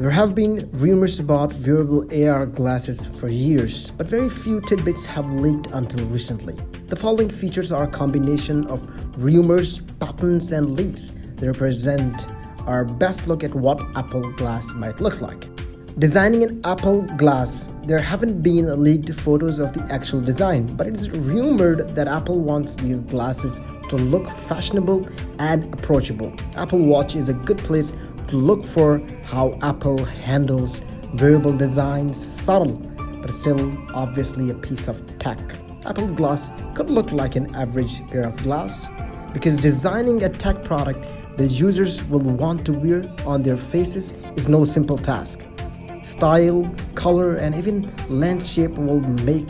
There have been rumors about wearable AR glasses for years, but very few tidbits have leaked until recently. The following features are a combination of rumors, patents, and leaks. They represent our best look at what Apple Glass might look like. Designing an Apple Glass, there haven't been leaked photos of the actual design, but it is rumored that Apple wants these glasses to look fashionable and approachable. Apple Watch is a good place look for how Apple handles wearable designs, subtle but still obviously a piece of tech. Apple Glass could look like an average pair of glass because designing a tech product that users will want to wear on their faces is no simple task. Style, color, and even lens shape will make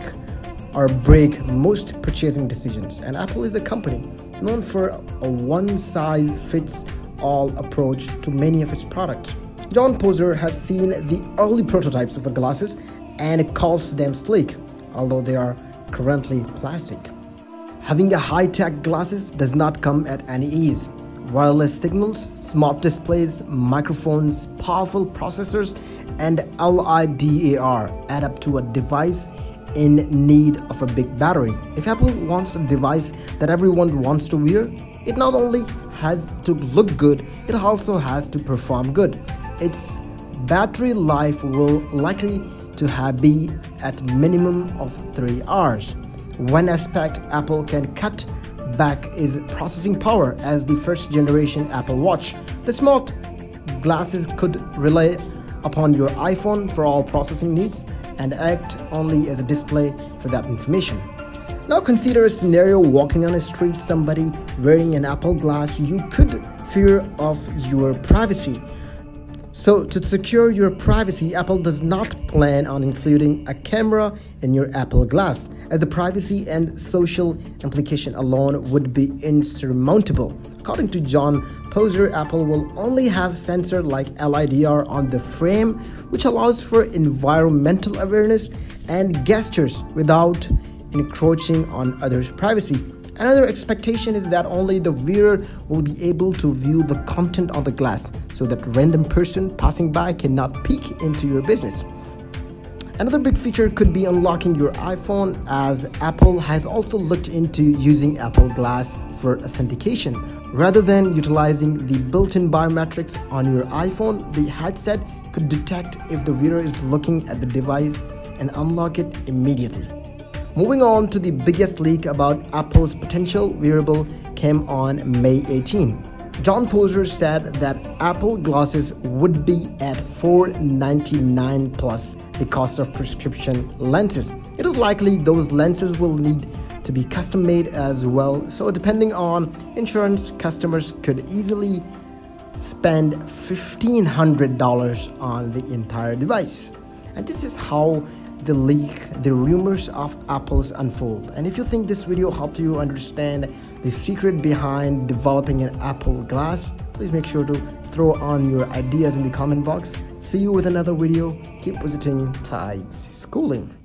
or break most purchasing decisions. And Apple is a company known for a one size fits all approach to many of its products. Jon Prosser has seen the early prototypes of the glasses and calls them sleek, although they are currently plastic. Having a high-tech glasses does not come at any ease. Wireless signals, smart displays, microphones, powerful processors, and LIDAR add up to a device in need of a big battery. If Apple wants a device that everyone wants to wear, it not only has to look good, it also has to perform good. Its battery life will likely to have be at minimum of 3 hours. One aspect Apple can cut back is processing power as the first generation Apple Watch. The smart glasses could rely upon your iPhone for all processing needs and act only as a display for that information. Now consider a scenario walking on a street, somebody wearing an Apple glass, you could fear of your privacy. So, to secure your privacy, Apple does not plan on including a camera in your Apple Glass, as the privacy and social implication alone would be insurmountable. According to Jon Prosser, Apple will only have sensor like LIDAR on the frame, which allows for environmental awareness and gestures without encroaching on others' privacy. Another expectation is that only the wearer will be able to view the content on the glass so that random person passing by cannot peek into your business. Another big feature could be unlocking your iPhone as Apple has also looked into using Apple Glass for authentication. Rather than utilizing the built-in biometrics on your iPhone, the headset could detect if the wearer is looking at the device and unlock it immediately. Moving on to the biggest leak about Apple's potential wearable came on May 18. Jon Prosser said that Apple glasses would be at 499 plus the cost of prescription lenses. It is likely those lenses will need to be custom made as well. So, depending on insurance, customers could easily spend $1,500 on the entire device. And this is how the leak, the rumors of Apple's unfold. And if you think this video helped you understand the secret behind developing an Apple Glass, please make sure to throw on your ideas in the comment box. See you with another video. Keep visiting Tixe Schooling.